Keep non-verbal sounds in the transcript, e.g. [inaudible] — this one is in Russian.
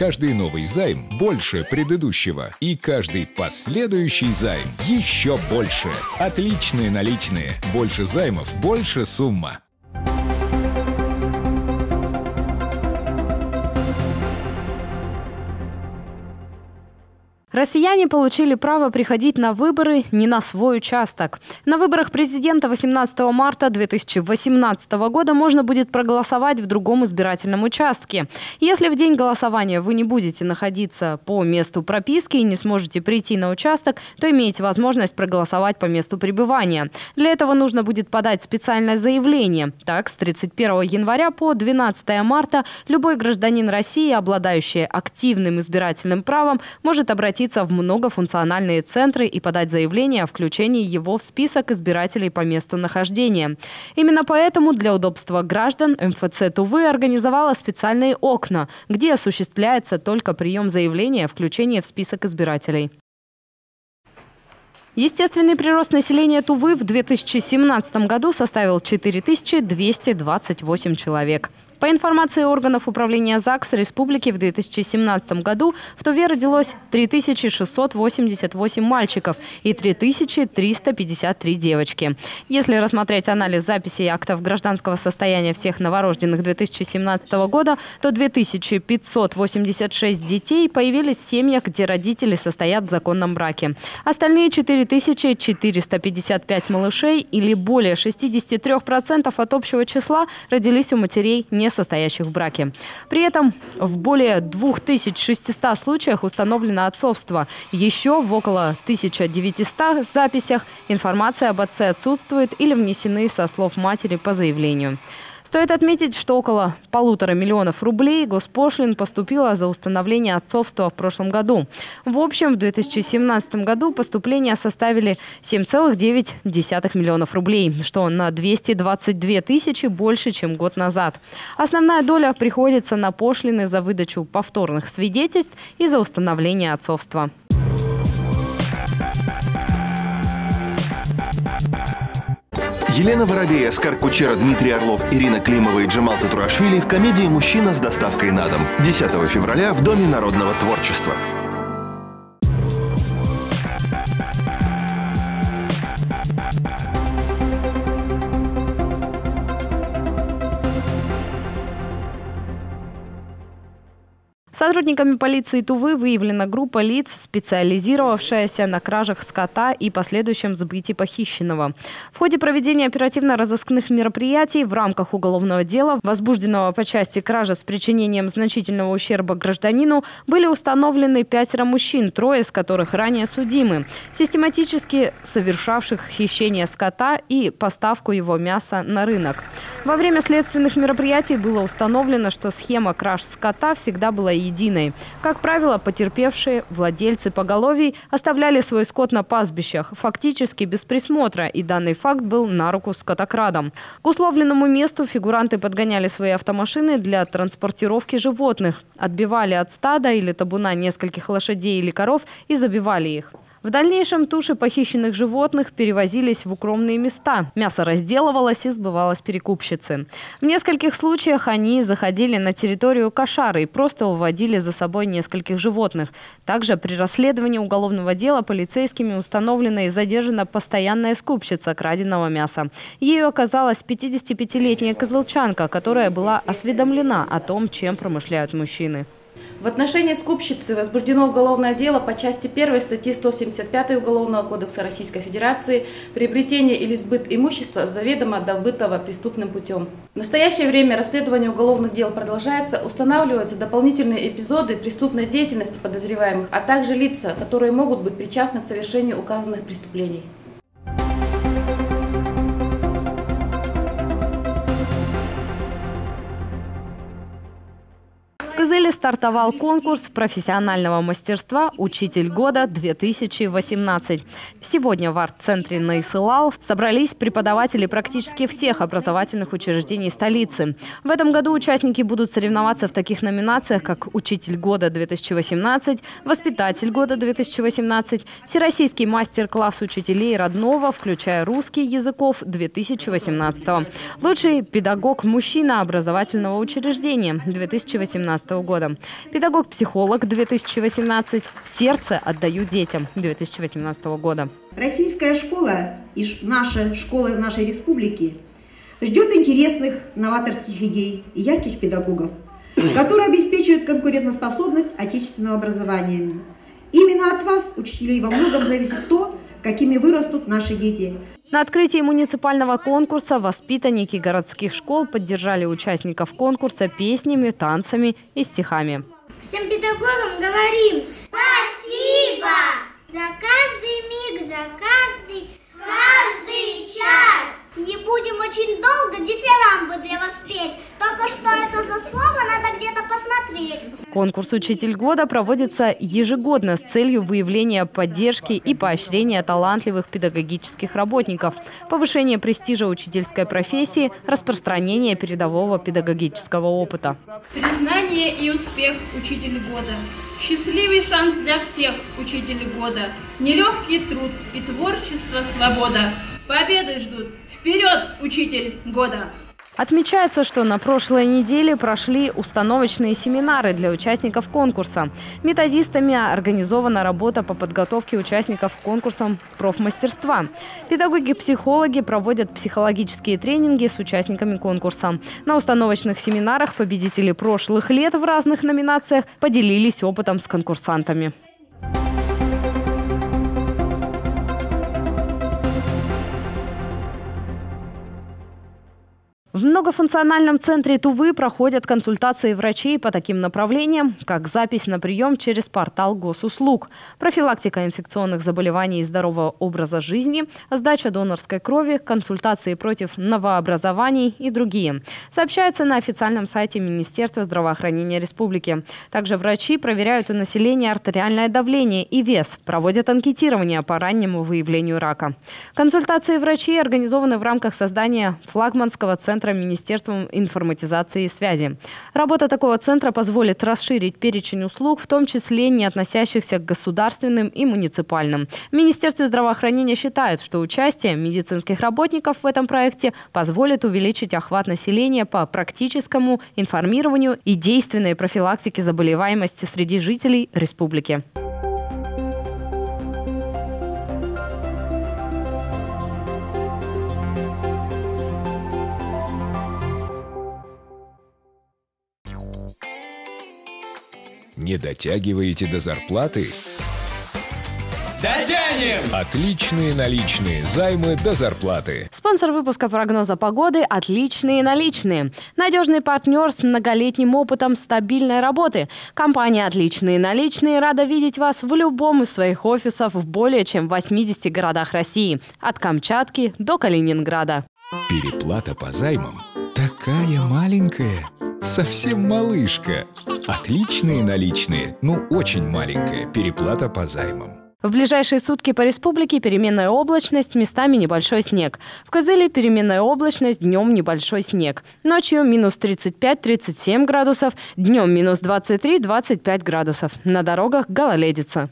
Каждый новый займ больше предыдущего. И каждый последующий займ еще больше. Отличные наличные. Больше займов, больше сумма. Россияне получили право приходить на выборы не на свой участок. На выборах президента 18 марта 2018 года можно будет проголосовать в другом избирательном участке. Если в день голосования вы не будете находиться по месту прописки и не сможете прийти на участок, то имеете возможность проголосовать по месту пребывания. Для этого нужно будет подать специальное заявление. Так, с 31 января по 12 марта любой гражданин России, обладающий активным избирательным правом, может обратиться обратиться в многофункциональные центры и подать заявление о включении его в список избирателей по месту нахождения. Именно поэтому для удобства граждан МФЦ Тувы организовала специальные окна, где осуществляется только прием заявления о включении в список избирателей. Естественный прирост населения Тувы в 2017 году составил 4228 человек. По информации органов управления ЗАГС Республики в 2017 году в Туве родилось 3688 мальчиков и 3353 девочки. Если рассмотреть анализ записей актов гражданского состояния всех новорожденных 2017 года, то 2586 детей появились в семьях, где родители состоят в законном браке. Остальные 4455 малышей или более 63% от общего числа родились у матерей не состоящих в браке. При этом в более 2600 случаях установлено отцовство. Еще в около 1900 записях информация об отце отсутствует или внесены со слов матери по заявлению. Стоит отметить, что около полутора миллионов рублей госпошлин поступило за установление отцовства в прошлом году. В общем, в 2017 году поступления составили 7,9 миллионов рублей, что на 222 тысячи больше, чем год назад. Основная доля приходится на пошлины за выдачу повторных свидетельств и за установление отцовства. Елена Воробей, Оскар Кучера, Дмитрий Орлов, Ирина Климова и Джамал Татурашвили в комедии «Мужчина с доставкой на дом» 10 февраля в Доме народного творчества. Сотрудниками полиции Тувы выявлена группа лиц, специализировавшаяся на кражах скота и последующем сбытии похищенного. В ходе проведения оперативно-розыскных мероприятий в рамках уголовного дела, возбужденного по части кражи с причинением значительного ущерба гражданину, были установлены пятеро мужчин, трое из которых ранее судимы, систематически совершавших хищение скота и поставку его мяса на рынок. Во время следственных мероприятий было установлено, что схема краж скота всегда была единой единой. Как правило, потерпевшие владельцы поголовий оставляли свой скот на пастбищах, фактически без присмотра, и данный факт был на руку скотокрадам. К условленному месту фигуранты подгоняли свои автомашины для транспортировки животных, отбивали от стада или табуна нескольких лошадей или коров и забивали их. В дальнейшем туши похищенных животных перевозились в укромные места. Мясо разделывалось и сбывалось перекупщицы. В нескольких случаях они заходили на территорию кошары и просто уводили за собой нескольких животных. Также при расследовании уголовного дела полицейскими установлена и задержана постоянная скупщица краденого мяса. Ею оказалась 55-летняя козылчанка, которая была осведомлена о том, чем промышляют мужчины. В отношении скупщицы возбуждено уголовное дело по части 1 статьи 175 Уголовного кодекса Российской Федерации «Приобретение или сбыт имущества заведомо добытого преступным путем». В настоящее время расследование уголовных дел продолжается, устанавливаются дополнительные эпизоды преступной деятельности подозреваемых, а также лица, которые могут быть причастны к совершению указанных преступлений. Кызыле стартовал конкурс профессионального мастерства «Учитель года-2018». Сегодня в арт-центре Найсылал собрались преподаватели практически всех образовательных учреждений столицы. В этом году участники будут соревноваться в таких номинациях, как «Учитель года-2018», «Воспитатель года-2018», «Всероссийский мастер-класс учителей родного, включая русский языков 2018», «Лучший педагог-мужчина образовательного учреждения 2018», 2018 года. Педагог-психолог 2018, сердце отдаю детям 2018 года. Российская школа и наша школа нашей республики ждет интересных новаторских идей и ярких педагогов, [coughs] которые обеспечивают конкурентоспособность отечественного образования. Именно от вас, учителей, во многом зависит то, какими вырастут наши дети. На открытии муниципального конкурса воспитанники городских школ поддержали участников конкурса песнями, танцами и стихами. Всем педагогам говорим спасибо за каждый миг, за каждый, каждый час. Не будем очень долго дифирамбы для вас петь. Только что это за слово надо где-то посмотреть. Конкурс «Учитель года» проводится ежегодно с целью выявления поддержки и поощрения талантливых педагогических работников, повышения престижа учительской профессии, распространения передового педагогического опыта. Признание и успех «Учитель года». Счастливый шанс для всех «Учитель года». Нелегкий труд и творчество свобода. Победы ждут. Вперед, учитель года! Отмечается, что на прошлой неделе прошли установочные семинары для участников конкурса. Методистами организована работа по подготовке участников конкурсам профмастерства. Педагоги-психологи проводят психологические тренинги с участниками конкурса. На установочных семинарах победители прошлых лет в разных номинациях поделились опытом с конкурсантами. В многофункциональном центре Тувы проходят консультации врачей по таким направлениям, как запись на прием через портал госуслуг, профилактика инфекционных заболеваний и здорового образа жизни, сдача донорской крови, консультации против новообразований и другие. Сообщается на официальном сайте Министерства здравоохранения республики. Также врачи проверяют у населения артериальное давление и вес, проводят анкетирование по раннему выявлению рака. Консультации врачей организованы в рамках создания флагманского центра Центра Министерством информатизации и связи. Работа такого центра позволит расширить перечень услуг, в том числе не относящихся к государственным и муниципальным. В Министерстве здравоохранения считают, что участие медицинских работников в этом проекте позволит увеличить охват населения по практическому информированию и действенной профилактике заболеваемости среди жителей республики. Не дотягиваете до зарплаты? Дотянем! Отличные наличные займы до зарплаты. Спонсор выпуска прогноза погоды – «Отличные наличные». Надежный партнер с многолетним опытом стабильной работы. Компания «Отличные наличные» рада видеть вас в любом из своих офисов в более чем 80 городах России. От Камчатки до Калининграда. Переплата по займам такая маленькая, совсем малышка. Отличные наличные, ну очень маленькая переплата по займам. В ближайшие сутки по республике переменная облачность, местами небольшой снег. В Кызыле переменная облачность, днем небольшой снег. Ночью минус 35-37 градусов, днем минус 23-25 градусов. На дорогах гололедица.